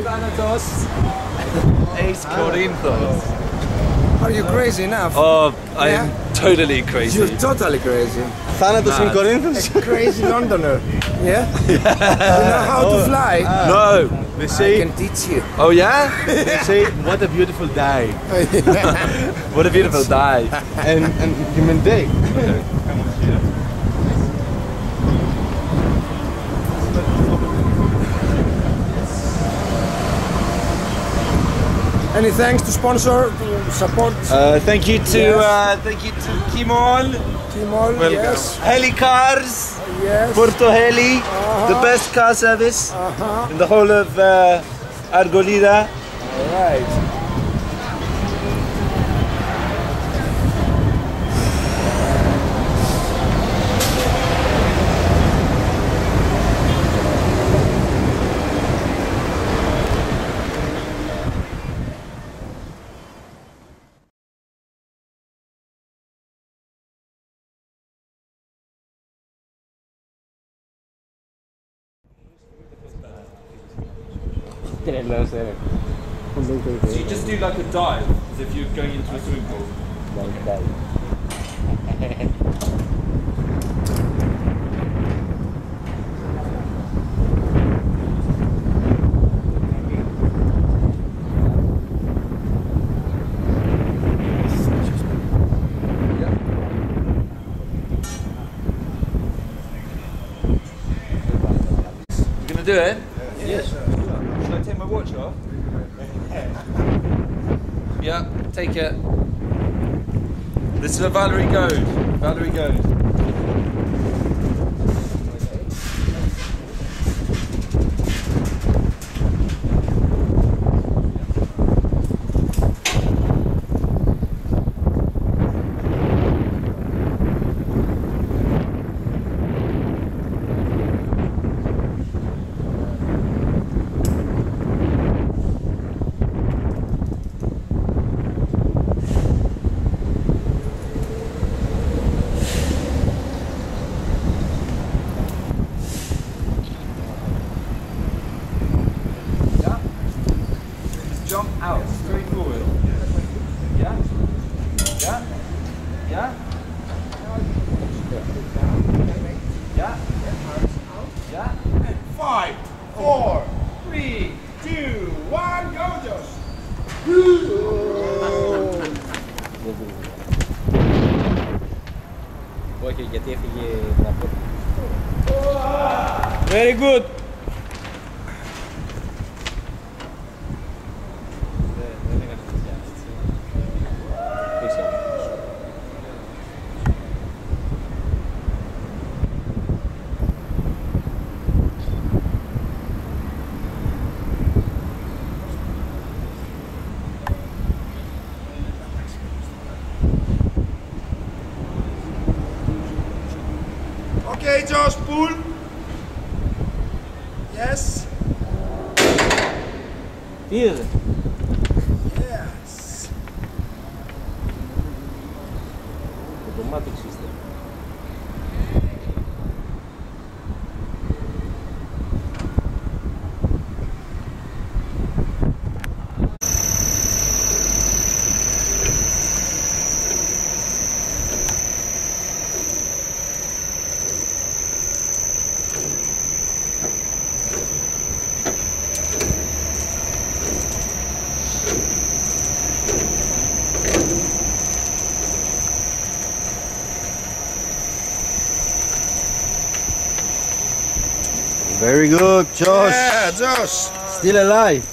Tyrannosaurus. Ace Corinthos. Are you crazy enough? Oh, I yeah? am totally crazy. You're totally crazy. Thanatos in Corinthos? A crazy Londoner. Yeah? yeah. You know how oh. to fly? Uh, no. We see. I can teach you. Oh yeah? they say, what a beautiful day. what a beautiful day. and, and human day. Okay. Any thanks to sponsor, to support Uh, thank you to Yes. uh, thank you to Kimon, Timor? Yes. Helicars, Yes. Porto Heli, the best car service Uh-huh. in the whole of uh, Argolida. Right. So you just do like a dive, as if you're going into a swimming pool. You gonna do it? Yes. Should I take my watch off? Yeah, take it. This is a Valerie goes. Valerie goes. Yeah. Just jump out straight forward. Yeah. Yeah. Yeah. Yeah. Yeah. Five, four, three, two, one, go Josh! Όχι, γιατί έφυγε να πω. Very good. Okay, Josh, pull. Yes. Τι Very good, Josh. Yeah, Josh. Still alive.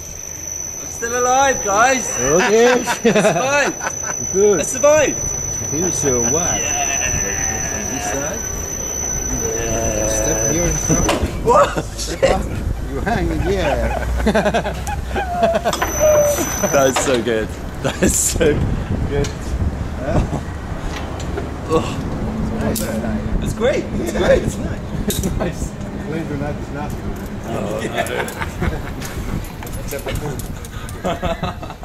Still alive, guys. Okay. I survived. good. I survived. You so what? This side. Step here in front. What? Step up. You hang in the air. That is so good. That is so good. Oh, it's great. It's great. It's nice. It's nice. Believe it or not, it's not good. Oh, no.